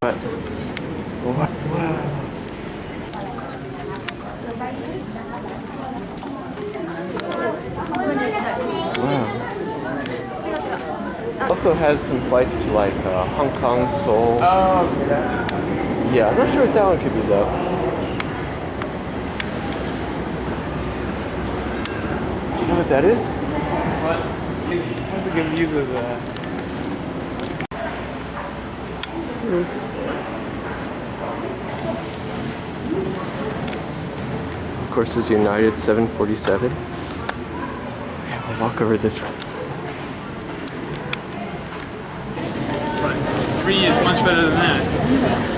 What? What? Wow. Wow. Also has some flights to like uh, Hong Kong, Seoul. Oh, okay, that makes sense. Yeah, I'm not sure what that one could be though. Do you know what that is? What? Has a good views of the. Of course, is United 747. Yeah, we'll walk over this. But three is much better than that.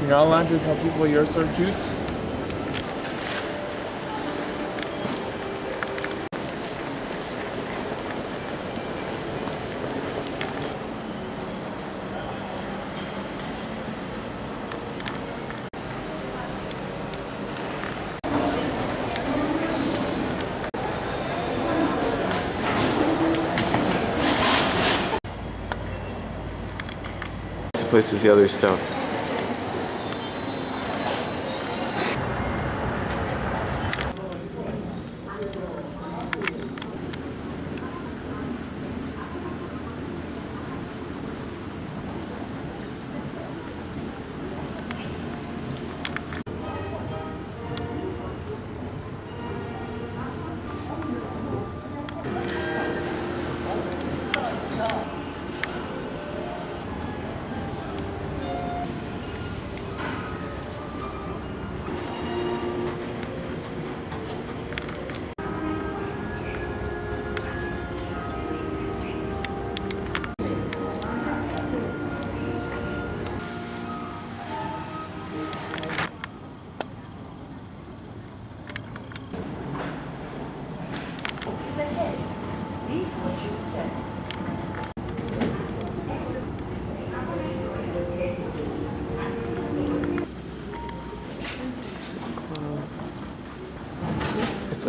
You're not allowed to tell people you're so cute? This place is the other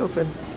stone.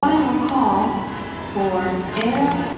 Final call for air.